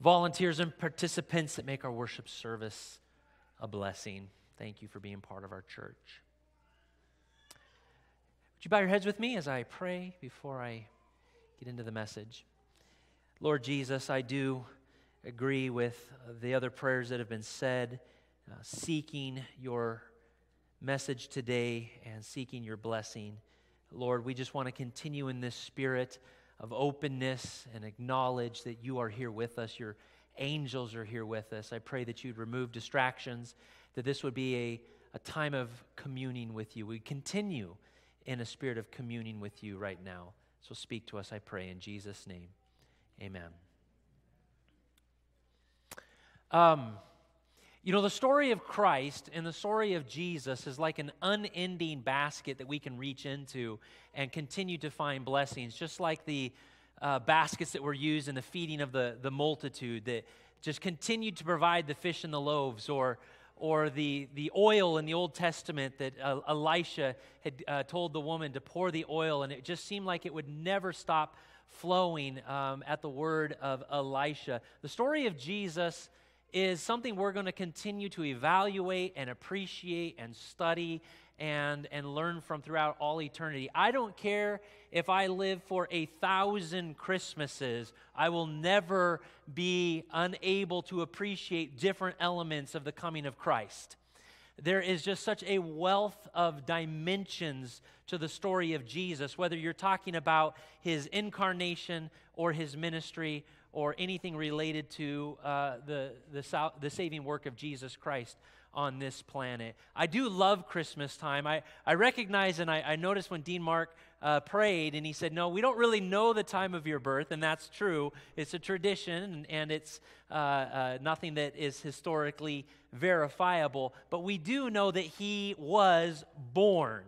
volunteers and participants that make our worship service a blessing. Thank you for being part of our church. Would you bow your heads with me as I pray before I get into the message? Lord Jesus, I do agree with the other prayers that have been said, uh, seeking your message today and seeking your blessing. Lord, we just want to continue in this spirit of openness and acknowledge that you are here with us. Your angels are here with us. I pray that you'd remove distractions, that this would be a, a time of communing with you. We continue in a spirit of communing with you right now. So speak to us, I pray, in Jesus' name. Amen. Um, you know, the story of Christ and the story of Jesus is like an unending basket that we can reach into and continue to find blessings, just like the uh, baskets that were used in the feeding of the, the multitude that just continued to provide the fish and the loaves, or, or the, the oil in the Old Testament that uh, Elisha had uh, told the woman to pour the oil, and it just seemed like it would never stop flowing um, at the word of Elisha. The story of Jesus is something we're going to continue to evaluate and appreciate and study and, and learn from throughout all eternity. I don't care if I live for a thousand Christmases, I will never be unable to appreciate different elements of the coming of Christ. There is just such a wealth of dimensions to the story of Jesus, whether you're talking about his incarnation or his ministry or anything related to uh, the, the, the saving work of Jesus Christ on this planet. I do love Christmas time. I, I recognize and I, I noticed when Dean Mark uh, prayed and he said, No, we don't really know the time of your birth, and that's true. It's a tradition and, and it's uh, uh, nothing that is historically verifiable, but we do know that he was born.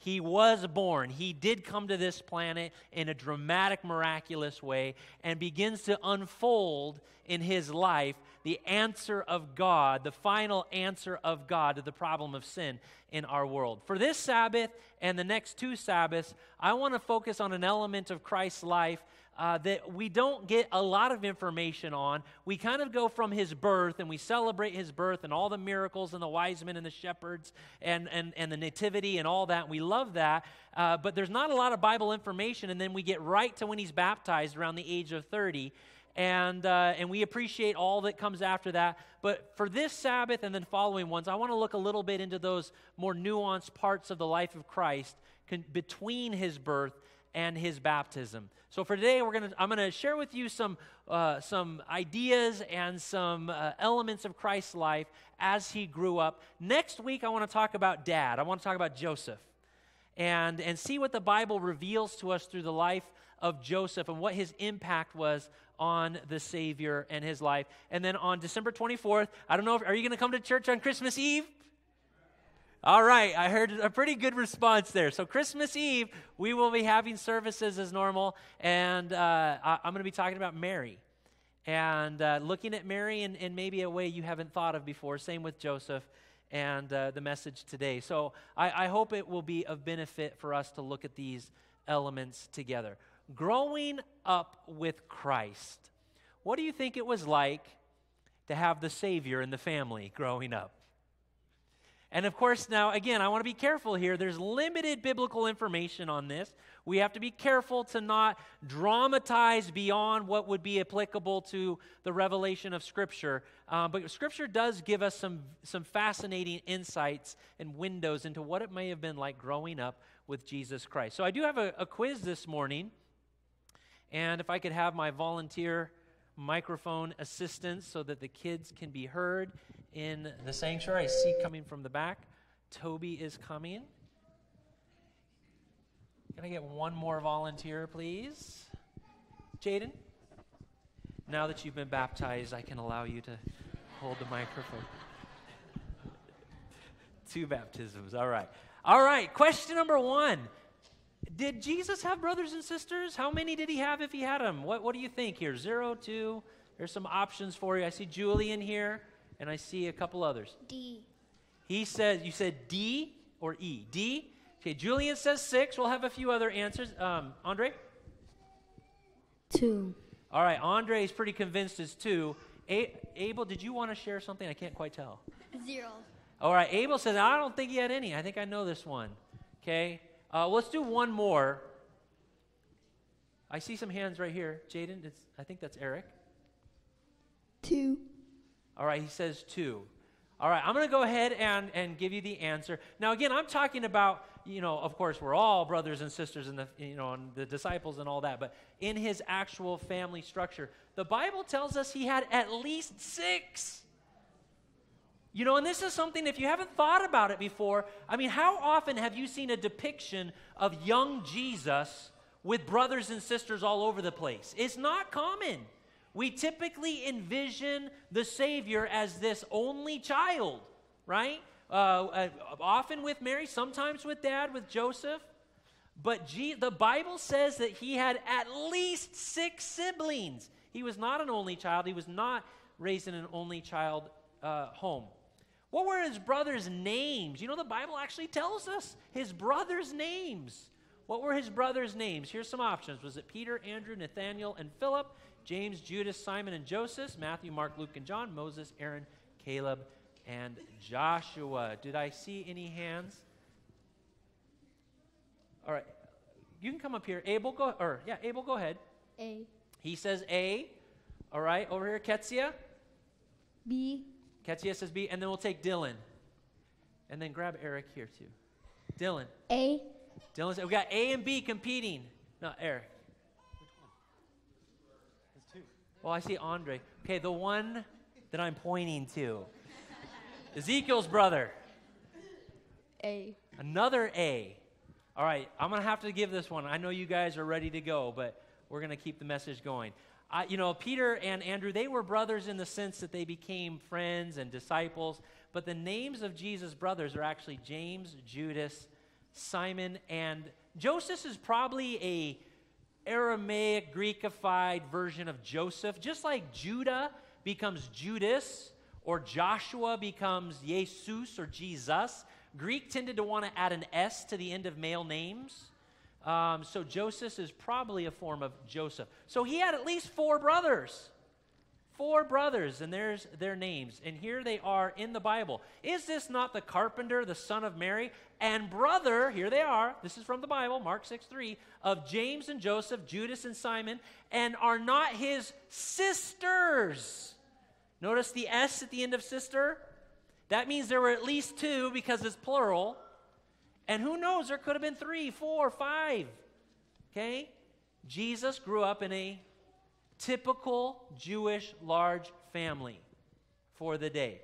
He was born. He did come to this planet in a dramatic, miraculous way and begins to unfold in his life the answer of God, the final answer of God to the problem of sin in our world. For this Sabbath and the next two Sabbaths, I want to focus on an element of Christ's life uh, that we don't get a lot of information on. We kind of go from his birth and we celebrate his birth and all the miracles and the wise men and the shepherds and, and, and the nativity and all that. We love that. Uh, but there's not a lot of Bible information. And then we get right to when he's baptized around the age of 30 and uh, and we appreciate all that comes after that. But for this Sabbath and then following ones, I want to look a little bit into those more nuanced parts of the life of Christ con- between his birth and his baptism. So for today, we're gonna, I'm going to share with you some, uh, some ideas and some uh, elements of Christ's life as he grew up. Next week, I want to talk about dad. I want to talk about Joseph and, and see what the Bible reveals to us through the life of Joseph and what his impact was on the Savior and his life. And then on December 24th, I don't know, if, are you going to come to church on Christmas Eve? All right, I heard a pretty good response there. So, Christmas Eve, we will be having services as normal, and uh, I'm going to be talking about Mary and uh, looking at Mary in, in, maybe a way you haven't thought of before. Same with Joseph and uh, the message today. So, I, I hope it will be of benefit for us to look at these elements together. Growing up with Christ, what do you think it was like to have the Savior in the family growing up? And of course, now again, I want to be careful here. There's limited biblical information on this. We have to be careful to not dramatize beyond what would be applicable to the revelation of Scripture. Uh, but Scripture does give us some, some fascinating insights and windows into what it may have been like growing up with Jesus Christ. So I do have a, a quiz this morning. And if I could have my volunteer microphone assistance so that the kids can be heard in the sanctuary. I see coming from the back. Toby is coming. Can I get one more volunteer, please? Jaden? Now that you've been baptized, I can allow you to hold the microphone. Two baptisms. All right. All right. Question number one Did Jesus have brothers and sisters? How many did he have if he had them? What, what do you think here? Zero, two? There's some options for you. I see Julian here and I see a couple others. D. He says, you said D or E? D? Okay, Julian says six. We'll have a few other answers. Um, Andre? Two. All right, Andre is pretty convinced it's two. A- Abel, did you want to share something? I can't quite tell. Zero. All right, Abel says, I don't think he had any. I think I know this one. Okay, uh, let's do one more. I see some hands right here. Jaden, I think that's Eric. Two. All right, he says two. All right, I'm going to go ahead and, and give you the answer. Now, again, I'm talking about, you know, of course, we're all brothers and sisters and the, you know, and the disciples and all that, but in his actual family structure, the Bible tells us he had at least six. You know, and this is something, if you haven't thought about it before, I mean, how often have you seen a depiction of young Jesus with brothers and sisters all over the place? It's not common. We typically envision the Savior as this only child, right? Uh, uh, often with Mary, sometimes with dad, with Joseph. But G- the Bible says that he had at least six siblings. He was not an only child, he was not raised in an only child uh, home. What were his brothers' names? You know, the Bible actually tells us his brothers' names. What were his brothers' names? Here's some options. Was it Peter, Andrew, Nathaniel, and Philip? James, Judas, Simon, and Joseph? Matthew, Mark, Luke, and John? Moses, Aaron, Caleb, and Joshua? Did I see any hands? All right. You can come up here. Abel, go, or yeah, Abel, go ahead. A. He says A. All right, over here, Ketsia. B. Ketsia says B, and then we'll take Dylan. And then grab Eric here too. Dylan. A. Dylan said, we got A and B competing. No, Eric. Well, I see Andre. Okay, the one that I'm pointing to. Ezekiel's brother. A. Another A. All right, I'm going to have to give this one. I know you guys are ready to go, but we're going to keep the message going. Uh, you know, Peter and Andrew, they were brothers in the sense that they became friends and disciples, but the names of Jesus' brothers are actually James, Judas, Simon, and Joseph is probably a Aramaic Greekified version of Joseph, just like Judah becomes Judas or Joshua becomes Jesus or Jesus. Greek tended to want to add an S to the end of male names. Um, so Joseph is probably a form of Joses. So he had at least four brothers. Four brothers, and there's their names. And here they are in the Bible. Is this not the carpenter, the son of Mary, and brother, here they are, this is from the Bible, Mark 6 3, of James and Joseph, Judas and Simon, and are not his sisters? Notice the S at the end of sister? That means there were at least two because it's plural. And who knows, there could have been three, four, five. Okay? Jesus grew up in a typical Jewish large family for the day.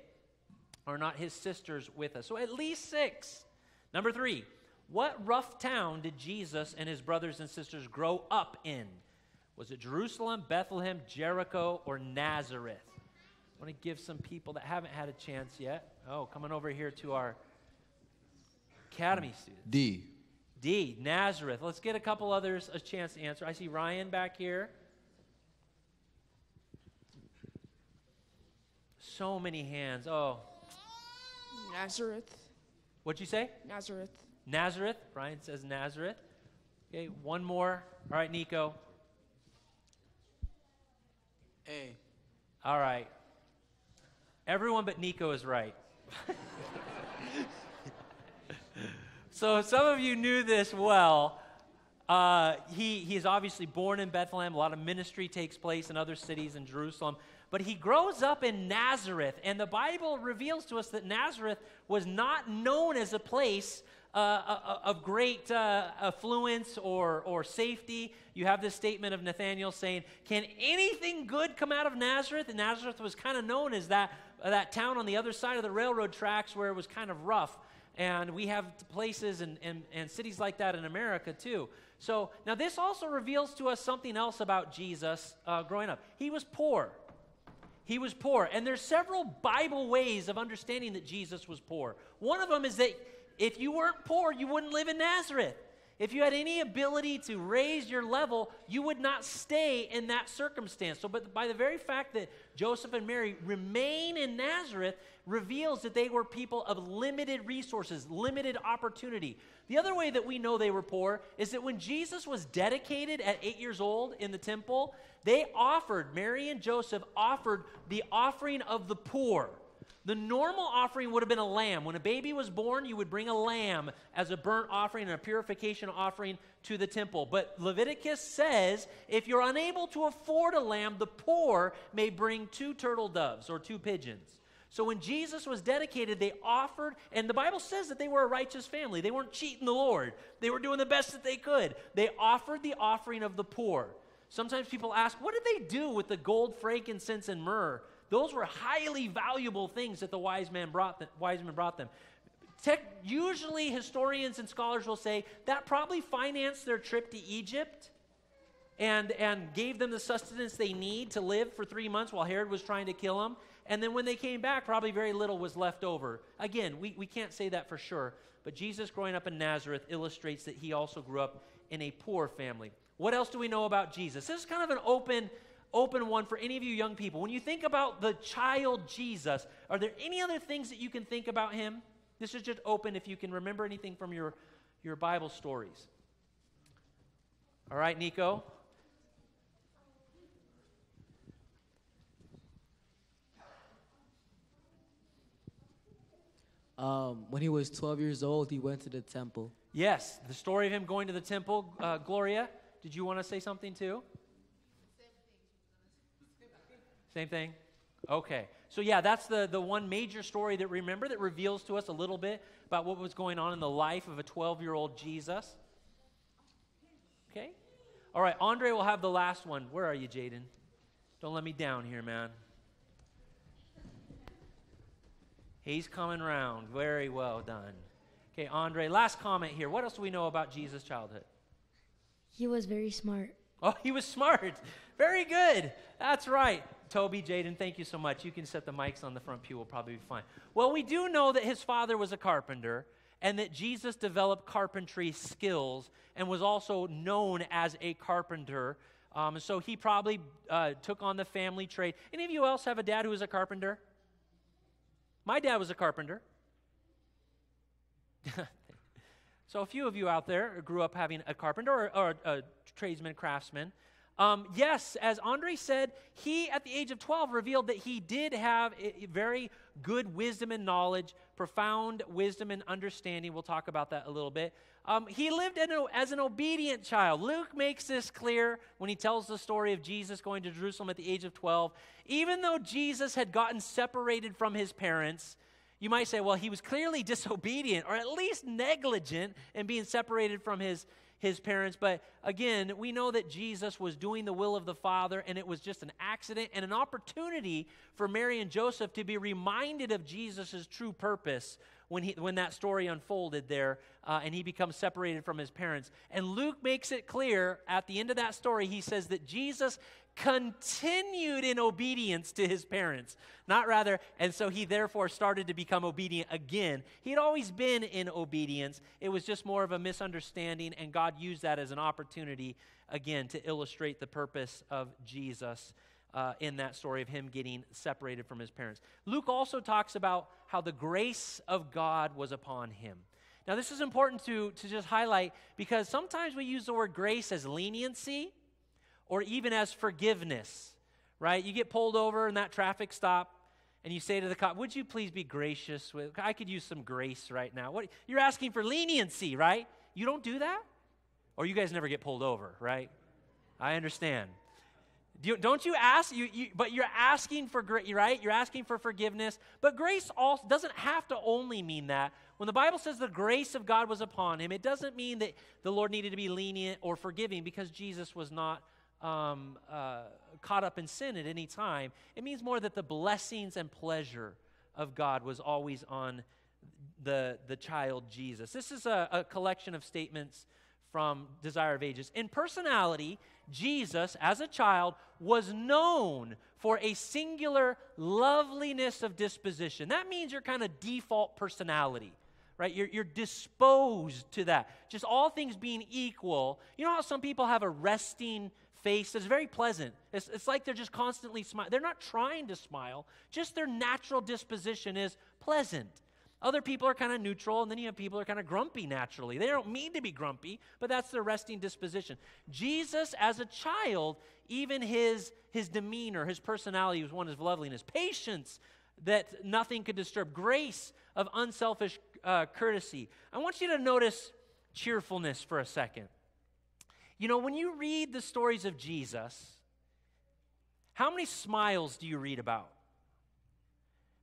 Are not his sisters with us? So at least six. Number three, what rough town did Jesus and his brothers and sisters grow up in? Was it Jerusalem, Bethlehem, Jericho, or Nazareth? I want to give some people that haven't had a chance yet. Oh, coming over here to our academy students. D. D, Nazareth. Let's get a couple others a chance to answer. I see Ryan back here. So many hands. Oh, Nazareth. what'd you say? Nazareth. Nazareth. Brian says Nazareth. Okay, one more. All right, Nico. A. All right. Everyone but Nico is right. so some of you knew this well. Uh, he, he is obviously born in Bethlehem. A lot of ministry takes place in other cities in Jerusalem. But he grows up in Nazareth. And the Bible reveals to us that Nazareth was not known as a place uh, uh, of great uh, affluence or, or safety. You have this statement of Nathaniel saying, Can anything good come out of Nazareth? And Nazareth was kind of known as that, that town on the other side of the railroad tracks where it was kind of rough. And we have places and, and, and cities like that in America too. So now this also reveals to us something else about Jesus uh, growing up. He was poor. He was poor. And there's several Bible ways of understanding that Jesus was poor. One of them is that if you weren't poor, you wouldn't live in Nazareth. If you had any ability to raise your level, you would not stay in that circumstance. So, but by the very fact that Joseph and Mary remain in Nazareth reveals that they were people of limited resources, limited opportunity. The other way that we know they were poor is that when Jesus was dedicated at eight years old in the temple, they offered, Mary and Joseph offered the offering of the poor. The normal offering would have been a lamb. When a baby was born, you would bring a lamb as a burnt offering and a purification offering to the temple. But Leviticus says if you're unable to afford a lamb, the poor may bring two turtle doves or two pigeons. So when Jesus was dedicated, they offered, and the Bible says that they were a righteous family. They weren't cheating the Lord, they were doing the best that they could. They offered the offering of the poor. Sometimes people ask, what did they do with the gold, frankincense, and myrrh? Those were highly valuable things that the wise man brought, the, wise men brought them. Tech, usually, historians and scholars will say that probably financed their trip to Egypt and, and gave them the sustenance they need to live for three months while Herod was trying to kill them. And then when they came back, probably very little was left over. Again, we, we can't say that for sure, but Jesus growing up in Nazareth illustrates that he also grew up in a poor family. What else do we know about Jesus? This is kind of an open open one for any of you young people. When you think about the child Jesus, are there any other things that you can think about him? This is just open if you can remember anything from your, your Bible stories. All right, Nico? Um, when he was 12 years old, he went to the temple. Yes, the story of him going to the temple. Uh, Gloria, did you want to say something too? Same thing? Okay. So, yeah, that's the, the one major story that remember that reveals to us a little bit about what was going on in the life of a 12 year old Jesus. Okay? All right, Andre will have the last one. Where are you, Jaden? Don't let me down here, man. He's coming round. Very well done. Okay, Andre, last comment here. What else do we know about Jesus' childhood? He was very smart. Oh, he was smart. Very good. That's right. Toby, Jaden, thank you so much. You can set the mics on the front pew, we'll probably be fine. Well, we do know that his father was a carpenter and that Jesus developed carpentry skills and was also known as a carpenter. Um, so he probably uh, took on the family trade. Any of you else have a dad who was a carpenter? My dad was a carpenter. so a few of you out there grew up having a carpenter or, or a tradesman, craftsman. Um, yes, as Andre said, he at the age of 12 revealed that he did have very good wisdom and knowledge, profound wisdom and understanding. We'll talk about that a little bit. Um, he lived a, as an obedient child. Luke makes this clear when he tells the story of Jesus going to Jerusalem at the age of 12. Even though Jesus had gotten separated from his parents, you might say, well, he was clearly disobedient or at least negligent in being separated from his his parents. But again, we know that Jesus was doing the will of the Father, and it was just an accident and an opportunity for Mary and Joseph to be reminded of Jesus' true purpose when, he, when that story unfolded there uh, and he becomes separated from his parents. And Luke makes it clear at the end of that story, he says that Jesus continued in obedience to his parents, not rather, and so he therefore started to become obedient again. He had always been in obedience, it was just more of a misunderstanding, and God used that as an opportunity again to illustrate the purpose of Jesus. Uh, in that story of him getting separated from his parents. Luke also talks about how the grace of God was upon him. Now, this is important to, to just highlight because sometimes we use the word grace as leniency, or even as forgiveness, right? You get pulled over in that traffic stop and you say to the cop, Would you please be gracious with I could use some grace right now. What you're asking for leniency, right? You don't do that? Or you guys never get pulled over, right? I understand. Do you, don't you ask you, you, but you're asking for grace, right you're asking for forgiveness but grace also doesn't have to only mean that when the bible says the grace of god was upon him it doesn't mean that the lord needed to be lenient or forgiving because jesus was not um, uh, caught up in sin at any time. It means more that the blessings and pleasure of God was always on the, the child Jesus. This is a, a collection of statements from Desire of Ages. In personality, Jesus, as a child, was known for a singular loveliness of disposition. That means your kind of default personality right? You're, you're disposed to that. Just all things being equal. You know how some people have a resting face that's very pleasant? It's, it's like they're just constantly smiling. They're not trying to smile, just their natural disposition is pleasant. Other people are kind of neutral, and then you have people who are kind of grumpy naturally. They don't mean to be grumpy, but that's their resting disposition. Jesus, as a child, even his, his demeanor, his personality was one of loveliness, patience that nothing could disturb, grace of unselfish uh, courtesy. I want you to notice cheerfulness for a second. You know, when you read the stories of Jesus, how many smiles do you read about?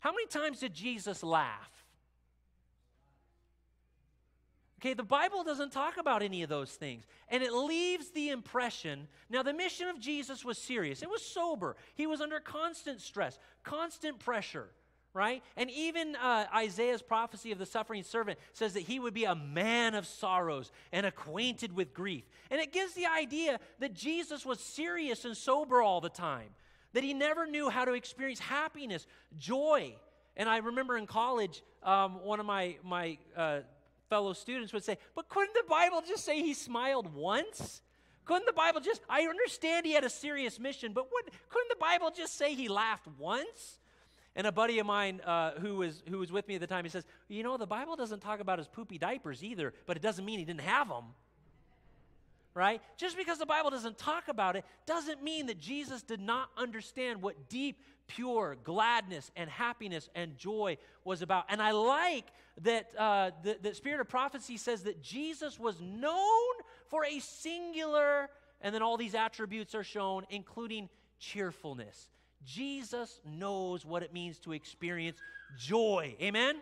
How many times did Jesus laugh? Okay, the Bible doesn't talk about any of those things. And it leaves the impression now, the mission of Jesus was serious, it was sober. He was under constant stress, constant pressure, right? And even uh, Isaiah's prophecy of the suffering servant says that he would be a man of sorrows and acquainted with grief. And it gives the idea that Jesus was serious and sober all the time, that he never knew how to experience happiness, joy. And I remember in college, um, one of my, my uh, fellow students would say, But couldn't the Bible just say he smiled once? Couldn't the Bible just, I understand he had a serious mission, but what, couldn't the Bible just say he laughed once? And a buddy of mine uh, who, was, who was with me at the time, he says, You know, the Bible doesn't talk about his poopy diapers either, but it doesn't mean he didn't have them. Right? Just because the Bible doesn't talk about it doesn't mean that Jesus did not understand what deep pure gladness and happiness and joy was about. And I like that uh, the, the spirit of prophecy says that Jesus was known for a singular, and then all these attributes are shown, including cheerfulness. Jesus knows what it means to experience joy. Amen?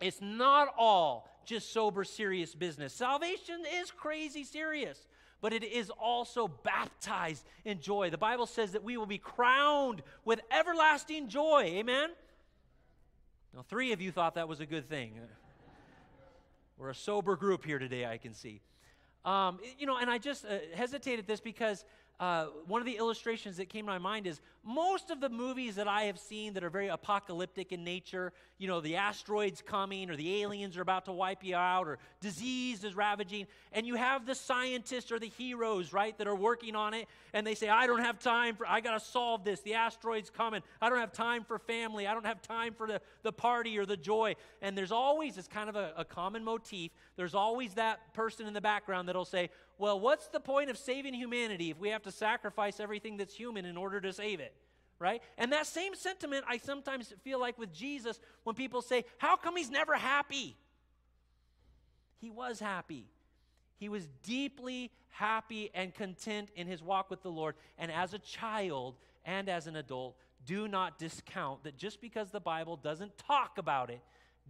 It's not all just sober, serious business. Salvation is crazy serious but it is also baptized in joy. The Bible says that we will be crowned with everlasting joy. Amen? Now, three of you thought that was a good thing. We're a sober group here today, I can see. Um, you know, and I just uh, hesitated this because uh, one of the illustrations that came to my mind is most of the movies that I have seen that are very apocalyptic in nature, you know, the asteroids coming or the aliens are about to wipe you out or disease is ravaging, and you have the scientists or the heroes, right, that are working on it, and they say, I don't have time for, I got to solve this. The asteroid's coming. I don't have time for family. I don't have time for the, the party or the joy. And there's always, it's kind of a, a common motif, there's always that person in the background that'll say, well, what's the point of saving humanity if we have to sacrifice everything that's human in order to save it? Right? And that same sentiment I sometimes feel like with Jesus when people say, How come he's never happy? He was happy. He was deeply happy and content in his walk with the Lord. And as a child and as an adult, do not discount that just because the Bible doesn't talk about it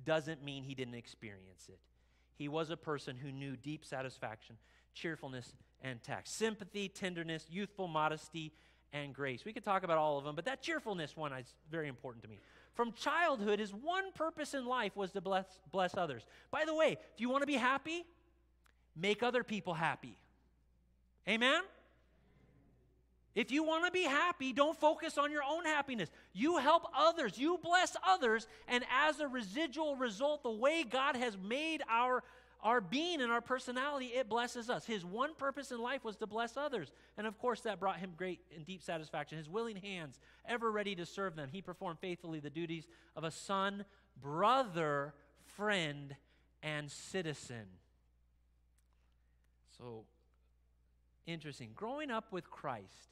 doesn't mean he didn't experience it. He was a person who knew deep satisfaction cheerfulness, and tact. Sympathy, tenderness, youthful modesty, and grace. We could talk about all of them, but that cheerfulness one is very important to me. From childhood, his one purpose in life was to bless, bless others. By the way, if you want to be happy, make other people happy. Amen? If you want to be happy, don't focus on your own happiness. You help others, you bless others, and as a residual result, the way God has made our our being and our personality, it blesses us. His one purpose in life was to bless others. And of course, that brought him great and deep satisfaction. His willing hands, ever ready to serve them. He performed faithfully the duties of a son, brother, friend, and citizen. So, interesting. Growing up with Christ,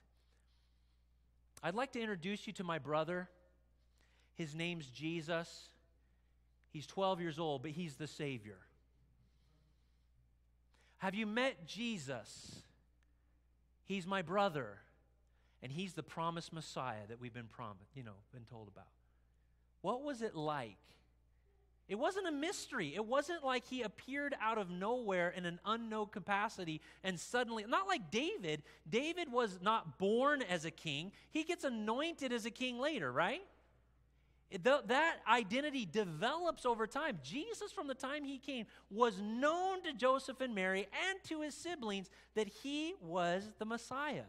I'd like to introduce you to my brother. His name's Jesus. He's 12 years old, but he's the Savior. Have you met Jesus? He's my brother, and he's the promised Messiah that we've been promised, you know, been told about. What was it like? It wasn't a mystery. It wasn't like he appeared out of nowhere in an unknown capacity and suddenly, not like David. David was not born as a king, he gets anointed as a king later, right? That identity develops over time. Jesus, from the time he came, was known to Joseph and Mary and to his siblings that he was the Messiah.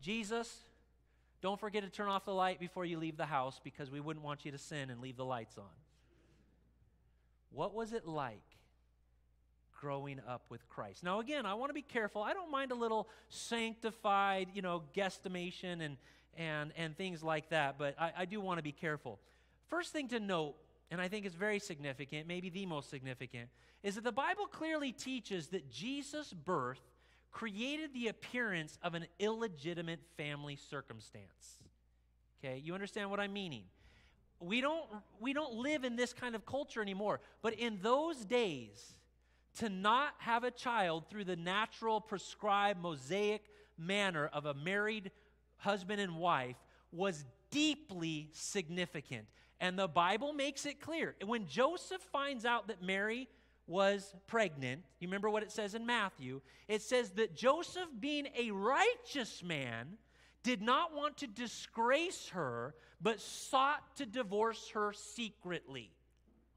Jesus, Don't forget to turn off the light before you leave the house because we wouldn't want you to sin and leave the lights on. What was it like growing up with Christ? Now, again, I want to be careful. I don't mind a little sanctified, you know, guesstimation and, and, and things like that, but I, I do want to be careful. First thing to note, and I think it's very significant, maybe the most significant, is that the Bible clearly teaches that Jesus' birth created the appearance of an illegitimate family circumstance. Okay, you understand what I'm meaning? We don't, we don't live in this kind of culture anymore, but in those days, to not have a child through the natural, prescribed, mosaic manner of a married husband and wife was deeply significant. And the Bible makes it clear. When Joseph finds out that Mary was pregnant, you remember what it says in Matthew? It says that Joseph, being a righteous man, did not want to disgrace her, but sought to divorce her secretly.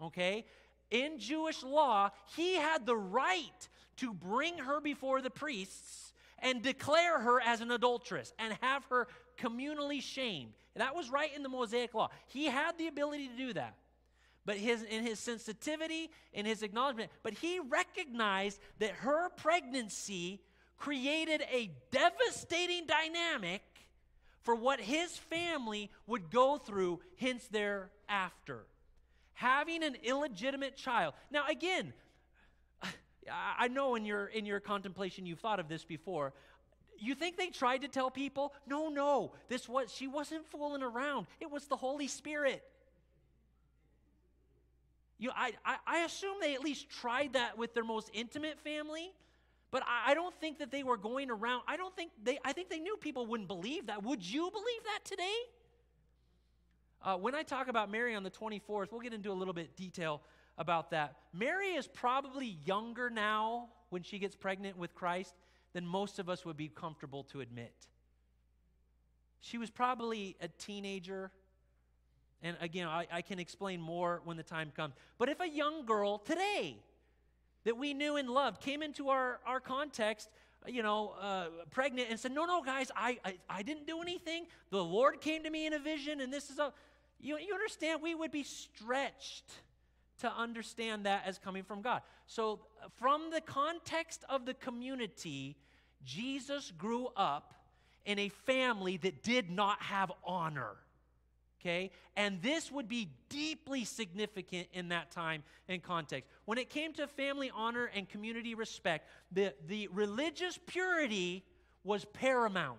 Okay? In Jewish law, he had the right to bring her before the priests and declare her as an adulteress and have her communally shamed. That was right in the Mosaic law. He had the ability to do that. But his, in his sensitivity, in his acknowledgement, but he recognized that her pregnancy created a devastating dynamic for what his family would go through hence thereafter. Having an illegitimate child. Now, again, I know in your, in your contemplation you've thought of this before. You think they tried to tell people? No, no. This was she wasn't fooling around. It was the Holy Spirit. You, I, I, I assume they at least tried that with their most intimate family, but I, I don't think that they were going around. I don't think they, I think they knew people wouldn't believe that. Would you believe that today? Uh, when I talk about Mary on the 24th, we'll get into a little bit detail about that. Mary is probably younger now when she gets pregnant with Christ than most of us would be comfortable to admit. She was probably a teenager. And again, I, I, can explain more when the time comes. But if a young girl today that we knew and loved came into our, our context, you know, uh, pregnant and said, No, no, guys, I, I, I didn't do anything. The Lord came to me in a vision, and this is a. You, you understand? We would be stretched to understand that as coming from God. So, uh, from the context of the community, Jesus grew up in a family that did not have honor. Okay? And this would be deeply significant in that time and context. When it came to family honor and community respect, the, the religious purity was paramount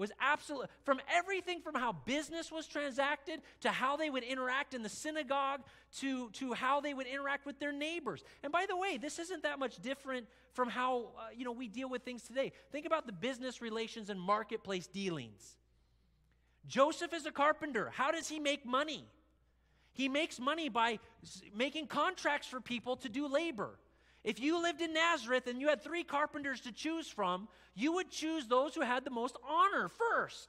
was absolute from everything from how business was transacted to how they would interact in the synagogue to, to how they would interact with their neighbors. And by the way this isn't that much different from how uh, you know we deal with things today. Think about the business relations and marketplace dealings. Joseph is a carpenter. How does he make money? He makes money by making contracts for people to do labor if you lived in Nazareth and you had three carpenters to choose from, you would choose those who had the most honor first.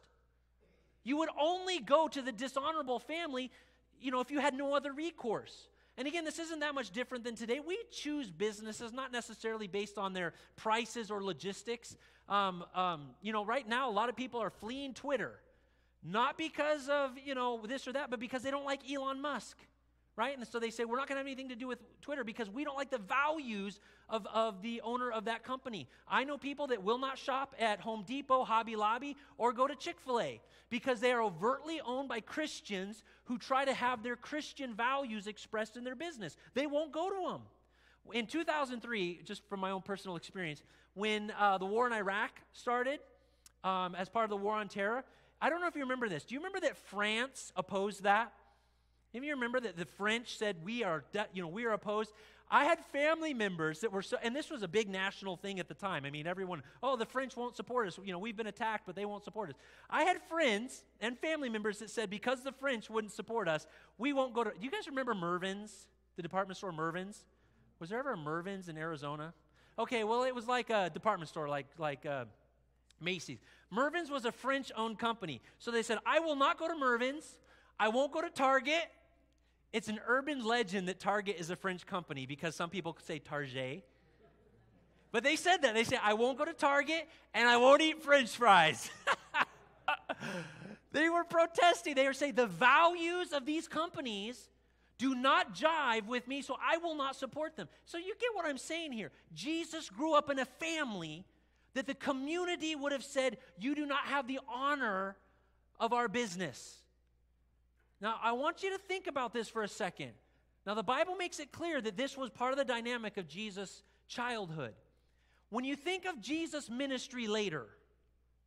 You would only go to the dishonorable family, you know, if you had no other recourse. And again, this isn't that much different than today. We choose businesses not necessarily based on their prices or logistics. Um, um, you know, right now, a lot of people are fleeing Twitter, not because of, you know, this or that, but because they don't like Elon Musk right? And so they say, we're not going to have anything to do with Twitter because we don't like the values of, of the owner of that company. I know people that will not shop at Home Depot, Hobby Lobby, or go to Chick fil A because they are overtly owned by Christians who try to have their Christian values expressed in their business. They won't go to them. In 2003, just from my own personal experience, when uh, the war in Iraq started, um, as part of the war on terror, I don't know if you remember this. Do you remember that France opposed that? If you remember that the French said we are, you know, we are opposed? I had family members that were so, and this was a big national thing at the time. I mean, everyone, oh, the French won't support us. You know, we've been attacked, but they won't support us. I had friends and family members that said because the French wouldn't support us, we won't go to. Do you guys remember Mervyn's, the department store Mervyn's? Was there ever a Mervyn's in Arizona? Okay, well, it was like a department store, like like uh, Macy's. Mervyn's was a French-owned company, so they said, I will not go to Mervyn's. I won't go to Target. It's an urban legend that Target is a French company because some people say Target. But they said that. They say, I won't go to Target and I won't eat French fries. they were protesting. They were saying the values of these companies do not jive with me, so I will not support them. So you get what I'm saying here. Jesus grew up in a family that the community would have said, You do not have the honor of our business. Now, I want you to think about this for a second. Now, the Bible makes it clear that this was part of the dynamic of Jesus' childhood. When you think of Jesus' ministry later,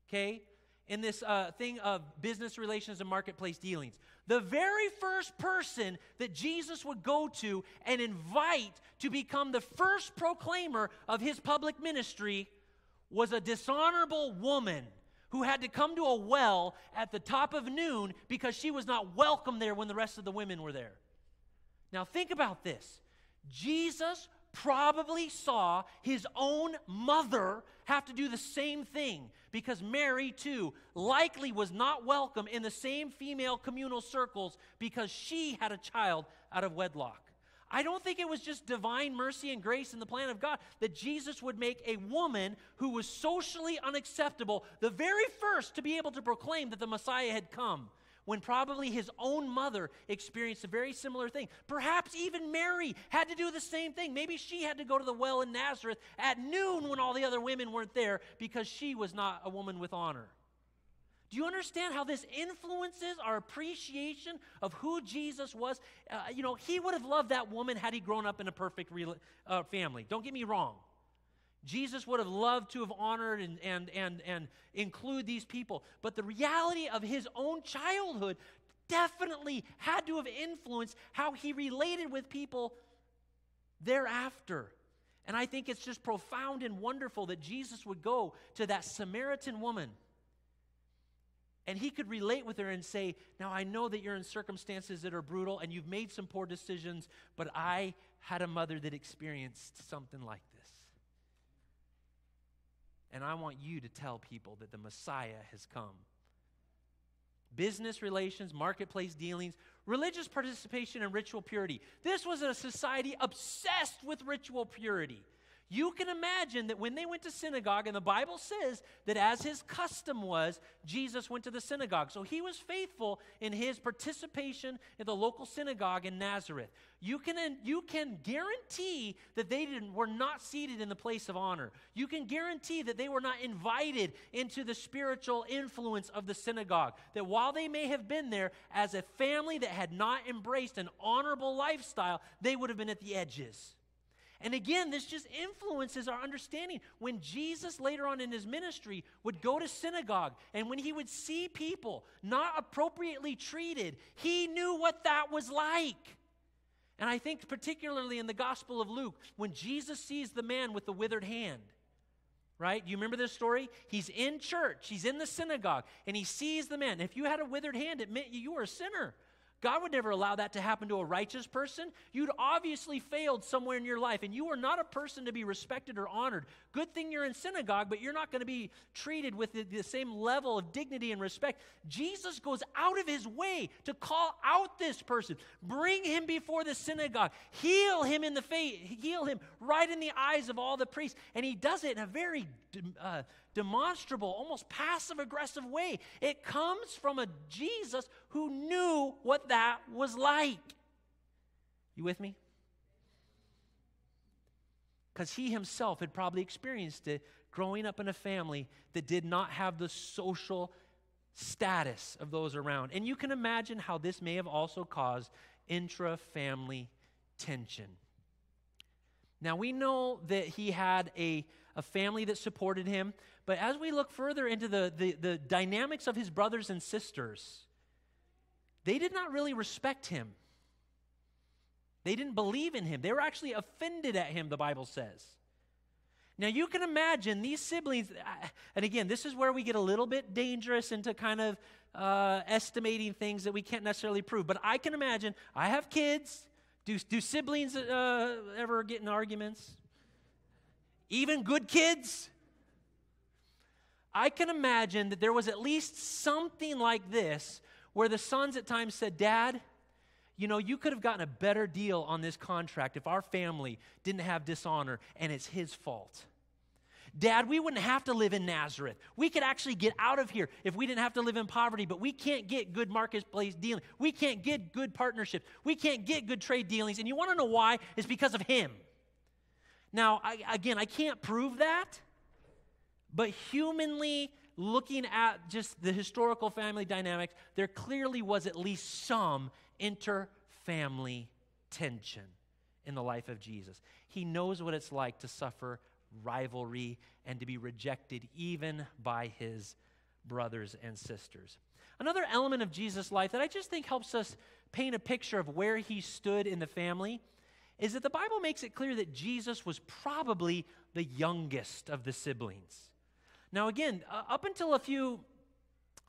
okay, in this uh, thing of business relations and marketplace dealings, the very first person that Jesus would go to and invite to become the first proclaimer of his public ministry was a dishonorable woman who had to come to a well at the top of noon because she was not welcome there when the rest of the women were there. Now, think about this Jesus probably saw his own mother have to do the same thing because Mary, too, likely was not welcome in the same female communal circles because she had a child out of wedlock. I don't think it was just divine mercy and grace in the plan of God that Jesus would make a woman who was socially unacceptable the very first to be able to proclaim that the Messiah had come when probably his own mother experienced a very similar thing. Perhaps even Mary had to do the same thing. Maybe she had to go to the well in Nazareth at noon when all the other women weren't there because she was not a woman with honor. Do you understand how this influences our appreciation of who Jesus was? Uh, you know, he would have loved that woman had he grown up in a perfect uh, family. Don't get me wrong. Jesus would have loved to have honored and, and, and, and include these people. But the reality of his own childhood definitely had to have influenced how he related with people thereafter. And I think it's just profound and wonderful that Jesus would go to that Samaritan woman and he could relate with her and say, Now I know that you're in circumstances that are brutal and you've made some poor decisions, but I had a mother that experienced something like this. And I want you to tell people that the Messiah has come. Business relations, marketplace dealings, religious participation, and ritual purity. This was a society obsessed with ritual purity. You can imagine that when they went to synagogue, and the Bible says that as his custom was, Jesus went to the synagogue. So he was faithful in his participation in the local synagogue in Nazareth. You can, you can guarantee that they didn't, were not seated in the place of honor. You can guarantee that they were not invited into the spiritual influence of the synagogue. That while they may have been there as a family that had not embraced an honorable lifestyle, they would have been at the edges. And again, this just influences our understanding. When Jesus later on in his ministry would go to synagogue and when he would see people not appropriately treated, he knew what that was like. And I think, particularly in the Gospel of Luke, when Jesus sees the man with the withered hand, right? You remember this story? He's in church, he's in the synagogue, and he sees the man. If you had a withered hand, it meant you were a sinner. God would never allow that to happen to a righteous person. You'd obviously failed somewhere in your life, and you are not a person to be respected or honored. Good thing you're in synagogue, but you're not going to be treated with the, the, same level of dignity and respect. Jesus goes out of his way to call out this person, bring him before the synagogue, heal him in the face, heal him right in the eyes of all the priests, and he does it in a very uh, demonstrable, almost passive aggressive way. It comes from a Jesus who knew what that was like. You with me? Because he himself had probably experienced it growing up in a family that did not have the social status of those around. And you can imagine how this may have also caused intra family tension. Now, we know that he had a, a family that supported him, but as we look further into the, the, the dynamics of his brothers and sisters, they did not really respect him. They didn't believe in him. They were actually offended at him, the Bible says. Now, you can imagine these siblings, and again, this is where we get a little bit dangerous into kind of uh, estimating things that we can't necessarily prove. But I can imagine, I have kids. Do, do siblings uh, ever get in arguments? Even good kids? I can imagine that there was at least something like this where the sons at times said, Dad, you know, you could have gotten a better deal on this contract if our family didn't have dishonor, and it's his fault. Dad, we wouldn't have to live in Nazareth. We could actually get out of here if we didn't have to live in poverty, but we can't get good marketplace dealing. We can't get good partnerships. We can't get good trade dealings. And you want to know why? It's because of him. Now, I, again, I can't prove that, but humanly, looking at just the historical family dynamics, there clearly was at least some inter-family tension in the life of Jesus. He knows what it's like to suffer rivalry and to be rejected even by his brothers and sisters. Another element of Jesus' life that I just think helps us paint a picture of where he stood in the family is that the Bible makes it clear that Jesus was probably the youngest of the siblings. Now, again, uh, up until a few,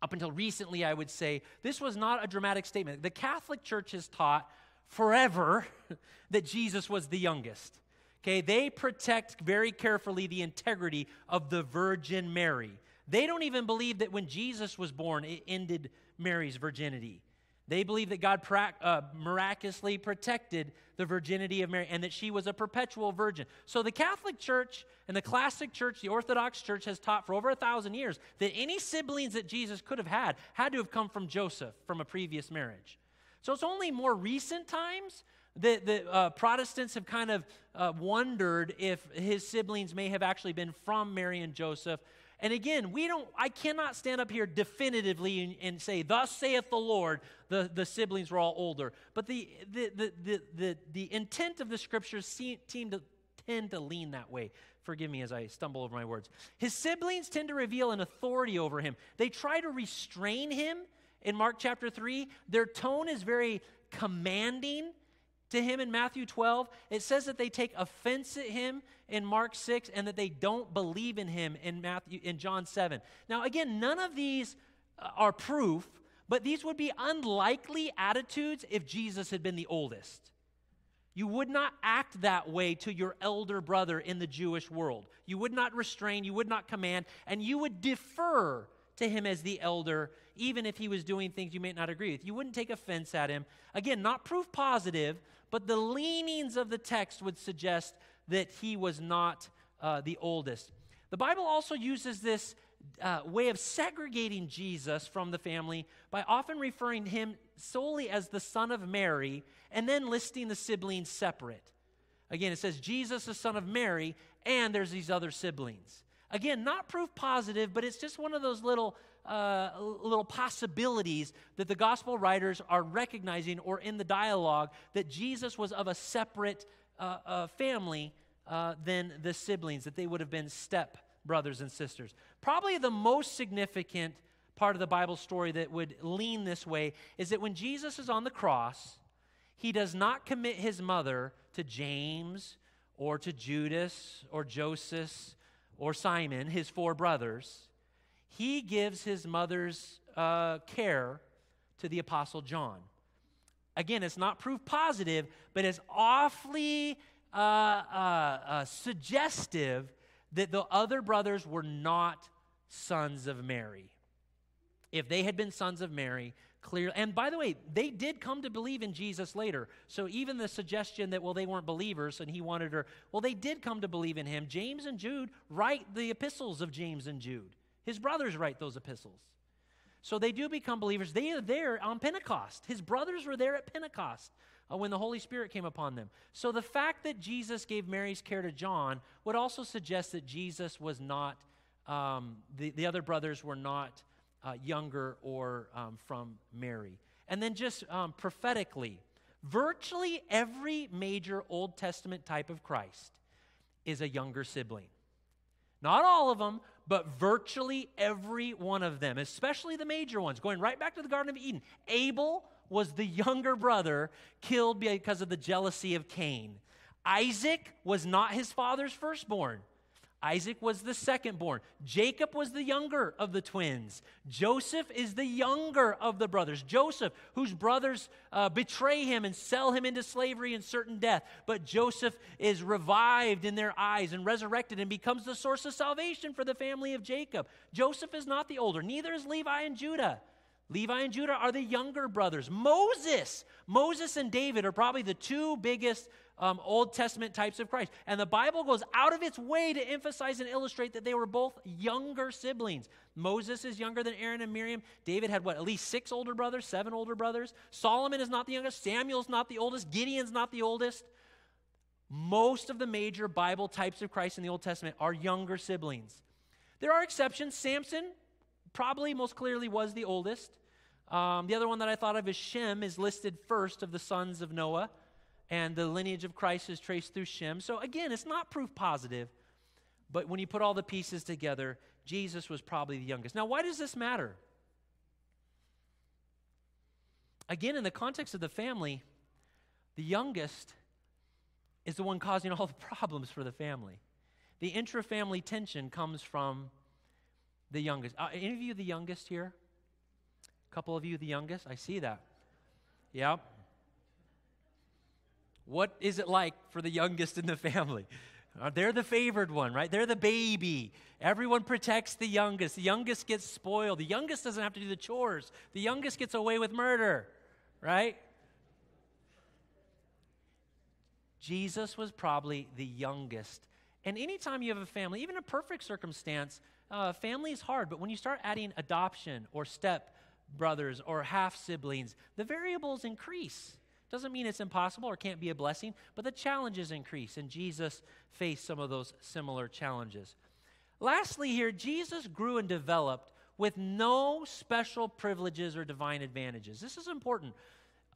up until recently, I would say, this was not a dramatic statement. The Catholic Church has taught forever that Jesus was the youngest. Okay, they protect very carefully the integrity of the Virgin Mary. They don't even believe that when Jesus was born, it ended Mary's virginity. They believe that God uh, miraculously protected the virginity of Mary and that she was a perpetual virgin. So the Catholic Church and the classic church, the Orthodox Church, has taught for over a thousand years that any siblings that Jesus could have had had to have come from Joseph from a previous marriage. So it's only more recent times that the uh, Protestants have kind of uh, wondered if his siblings may have actually been from Mary and Joseph and again, we don't, I cannot stand up here definitively and, and, say, Thus saith the Lord, the, the siblings were all older. But the, the, the, the, the, the intent of the scriptures seem, seem to tend to lean that way. Forgive me as I stumble over my words. His siblings tend to reveal an authority over him. They try to restrain him in Mark chapter 3. Their tone is very commanding to him in Matthew 12. It says that they take offense at him in Mark 6 and that they don't believe in him in Matthew in John 7. Now again, none of these uh, are proof, but these would be unlikely attitudes if Jesus had been the oldest. You would not act that way to your elder brother in the Jewish world. You would not restrain, you would not command, and you would defer to him as the elder, even if he was doing things you may not agree with. You wouldn't take offense at him. Again, not proof positive, but the leanings of the text would suggest that he was not uh, the oldest. The Bible also uses this uh, way of segregating Jesus from the family by often referring to him solely as the son of Mary and then listing the siblings separate. Again, it says Jesus, the son of Mary, and there's these other siblings. Again, not proof positive, but it's just one of those little uh, little possibilities that the gospel writers are recognizing or in the dialogue that Jesus was of a separate uh, uh, family uh, than the siblings, that they would have been step brothers and sisters. Probably the most significant part of the Bible story that would lean this way is that when Jesus is on the cross, he does not commit his mother to James or to Judas or Joseph or Simon, his four brothers he gives his mother's uh, care to the Apostle John. Again, it's not proof positive, but it's awfully uh, uh, uh, suggestive that the other brothers were not sons of Mary. If they had been sons of Mary, clear. And by the way, they did come to believe in Jesus later. So even the suggestion that, well, they weren't believers and he wanted her, well, they did come to believe in him. James and Jude write the epistles of James and Jude. His brothers write those epistles. So they do become believers. They are there on Pentecost. His brothers were there at Pentecost uh, when the Holy Spirit came upon them. So the fact that Jesus gave Mary's care to John would also suggest that Jesus was not, um, the, the other brothers were not uh, younger or um, from Mary. And then just um, prophetically, virtually every major Old Testament type of Christ is a younger sibling. Not all of them, but virtually every one of them, especially the major ones, going right back to the Garden of Eden. Abel was the younger brother killed because of the jealousy of Cain. Isaac was not his father's firstborn. Isaac was the second born. Jacob was the younger of the twins. Joseph is the younger of the brothers. Joseph, whose brothers uh, betray him and sell him into slavery and certain death. But Joseph is revived in their eyes and resurrected and becomes the source of salvation for the family of Jacob. Joseph is not the older, neither is Levi and Judah. Levi and Judah are the younger brothers. Moses, Moses and David are probably the two biggest um, Old Testament types of Christ. And the Bible goes out of its way to emphasize and illustrate that they were both younger siblings. Moses is younger than Aaron and Miriam. David had what, at least six older brothers, seven older brothers. Solomon is not the youngest. Samuel's not the oldest. Gideon's not the oldest. Most of the major Bible types of Christ in the Old Testament are younger siblings. There are exceptions. Samson probably most clearly was the oldest. Um, the other one that I thought of is Shem is listed first of the sons of Noah and the lineage of Christ is traced through Shem. So again, it's not proof positive, but when you put all the pieces together, Jesus was probably the youngest. Now, why does this matter? Again, in the context of the family, the youngest is the one causing all the problems for the family. The intra family tension comes from the youngest. Uh, any of you the youngest here? A couple of you the youngest? I see that. Yep. What is it like for the youngest in the family? Uh, they're the favored one, right? They're the baby. Everyone protects the youngest. The youngest gets spoiled. The youngest doesn't have to do the chores. The youngest gets away with murder, right? Jesus was probably the youngest. And anytime you have a family, even a perfect circumstance, uh, family is hard, but when you start adding adoption or step brothers or half siblings, the variables increase. Doesn't mean it's impossible or can't be a blessing, but the challenges increase, and Jesus faced some of those similar challenges. Lastly, here, Jesus grew and developed with no special privileges or divine advantages. This is important.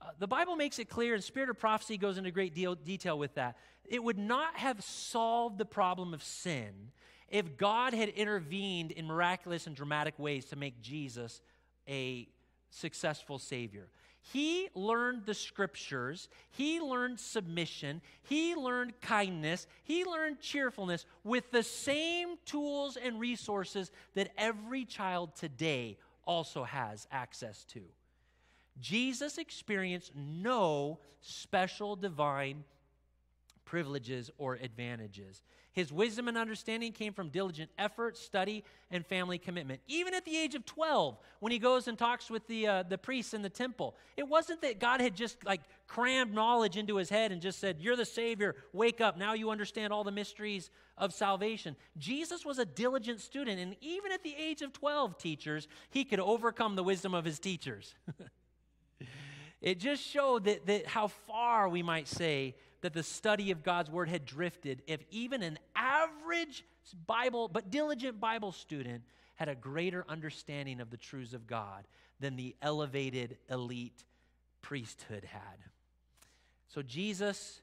Uh, the Bible makes it clear, and Spirit of Prophecy goes into great deal, detail with that. It would not have solved the problem of sin if God had intervened in miraculous and dramatic ways to make Jesus a successful Savior. He learned the scriptures, he learned submission, he learned kindness, he learned cheerfulness with the same tools and resources that every child today also has access to. Jesus experienced no special divine privileges or advantages. His wisdom and understanding came from diligent effort, study, and family commitment. Even at the age of 12, when he goes and talks with the, uh, the priests in the temple, it wasn't that God had just like crammed knowledge into his head and just said, You're the Savior, wake up, now you understand all the mysteries of salvation. Jesus was a diligent student, and even at the age of 12, teachers, he could overcome the wisdom of his teachers. it just showed that, that how far we might say that the study of God's word had drifted if even an average Bible, but diligent Bible student had a greater understanding of the truths of God than the elevated elite priesthood had. So Jesus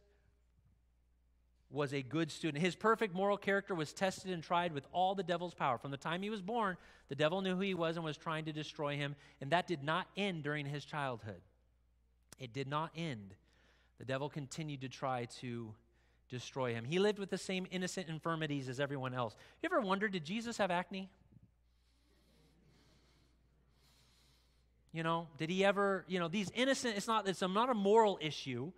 was a good student. His perfect moral character was tested and tried with all the devil's power. From the time he was born, the devil knew who he was and was trying to destroy him, and that did not end during his childhood. It did not end the devil continued to try to destroy him. He lived with the same innocent infirmities as everyone else. You ever wondered, did Jesus have acne? You know, did he ever, you know, these innocent, it's not, it's not a moral issue.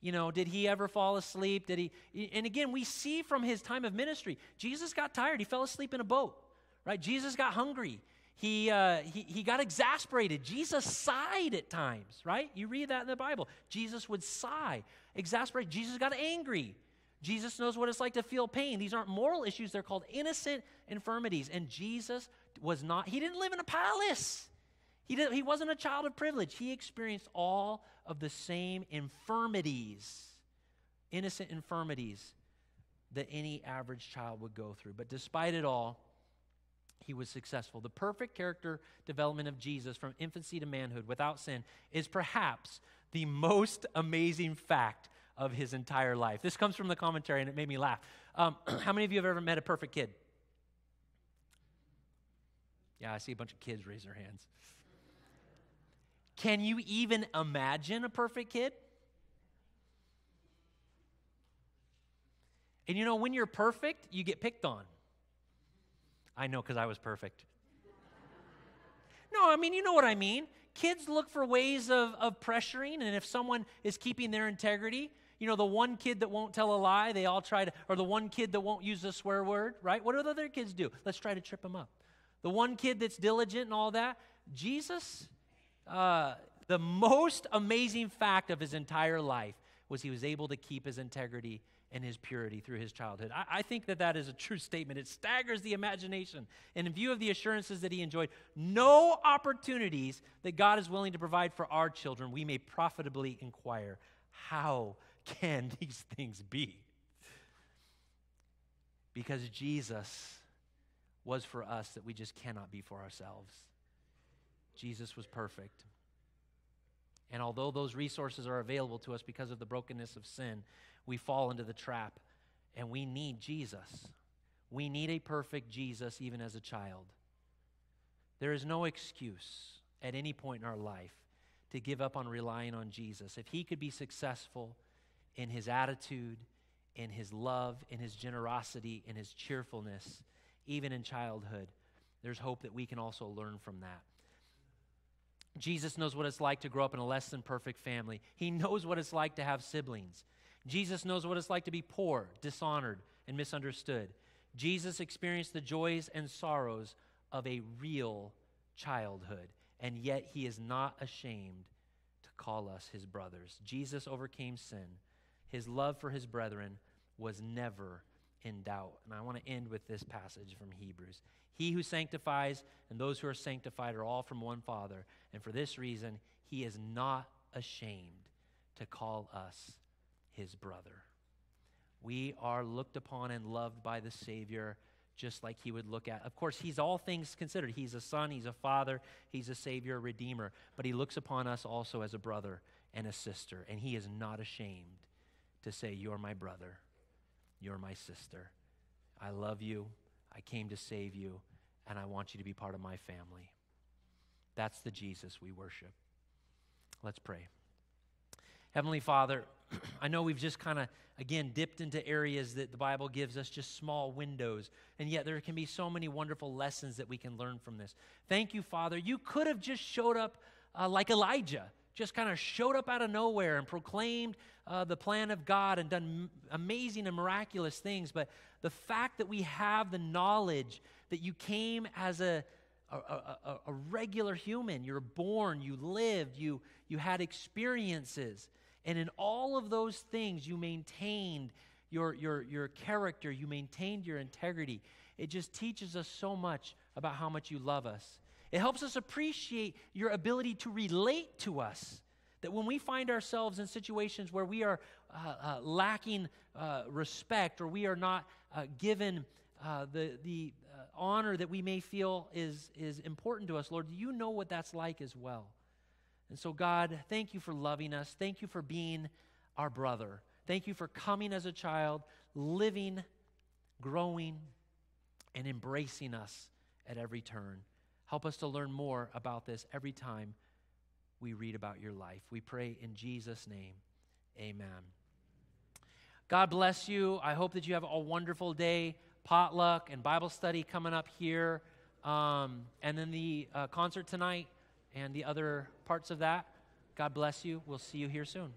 You know, did he ever fall asleep? Did he, and again, we see from his time of ministry, Jesus got tired. He fell asleep in a boat, right? Jesus got hungry he, uh, he, he got exasperated. Jesus sighed at times, right? You read that in the Bible. Jesus would sigh, exasperate. Jesus got angry. Jesus knows what it's like to feel pain. These aren't moral issues, they're called innocent infirmities. And Jesus was not, he didn't live in a palace. He, did, he wasn't a child of privilege. He experienced all of the same infirmities, innocent infirmities that any average child would go through. But despite it all, he was successful. The perfect character development of Jesus from infancy to manhood without sin is perhaps the most amazing fact of his entire life. This comes from the commentary and it made me laugh. Um, how many of you have ever met a perfect kid? Yeah, I see a bunch of kids raise their hands. Can you even imagine a perfect kid? And you know, when you're perfect, you get picked on. I know because I was perfect. no, I mean, you know what I mean. Kids look for ways of, of pressuring, and if someone is keeping their integrity, you know, the one kid that won't tell a lie, they all try to, or the one kid that won't use a swear word, right? What do the other kids do? Let's try to trip them up. The one kid that's diligent and all that, Jesus, uh, the most amazing fact of his entire life was he was able to keep his integrity and his purity through his childhood. I, I, think that that is a true statement. It staggers the imagination. And in view of the assurances that he enjoyed, no opportunities that God is willing to provide for our children, we may profitably inquire how can these things be? Because Jesus was for us that we just cannot be for ourselves. Jesus was perfect. And although those resources are available to us because of the brokenness of sin, we fall into the trap and we need Jesus. We need a perfect Jesus even as a child. There is no excuse at any point in our life to give up on relying on Jesus. If he could be successful in his attitude, in his love, in his generosity, in his cheerfulness, even in childhood, there's hope that we can also learn from that. Jesus knows what it's like to grow up in a less than perfect family. He knows what it's like to have siblings. Jesus knows what it's like to be poor, dishonored, and misunderstood. Jesus experienced the joys and sorrows of a real childhood, and yet he is not ashamed to call us his brothers. Jesus overcame sin. His love for his brethren was never in doubt. And I want to end with this passage from Hebrews. He who sanctifies and those who are sanctified are all from one Father, and for this reason, he is not ashamed to call us his brother. We are looked upon and loved by the Savior just like he would look at. Of course, he's all things considered. He's a son, he's a father, he's a savior, a redeemer, but he looks upon us also as a brother and a sister, and he is not ashamed to say, You're my brother, you're my sister. I love you, I came to save you, and I want you to be part of my family. That's the Jesus we worship. Let's pray. Heavenly Father, I know we've just kind of, again, dipped into areas that the Bible gives us just small windows, and yet there can be so many wonderful lessons that we can learn from this. Thank you, Father. You could have just showed up uh, like Elijah, just kind of showed up out of nowhere and proclaimed uh, the plan of God and done amazing and miraculous things. But the fact that we have the knowledge that you came as a, a, a, a regular human, you're born, you lived, you, you had experiences and in all of those things, you maintained your, your, your character, you maintained your integrity. It just teaches us so much about how much you love us. It helps us appreciate your ability to relate to us. That when we find ourselves in situations where we are uh, uh, lacking uh, respect or we are not uh, given uh, the, the uh, honor that we may feel is, is important to us, Lord, you know what that's like as well. And so, God, thank you for loving us. Thank you for being our brother. Thank you for coming as a child, living, growing, and embracing us at every turn. Help us to learn more about this every time we read about your life. We pray in Jesus' name. Amen. God bless you. I hope that you have a wonderful day. Potluck and Bible study coming up here. Um, and then the uh, concert tonight and the other parts of that. God bless you. We'll see you here soon.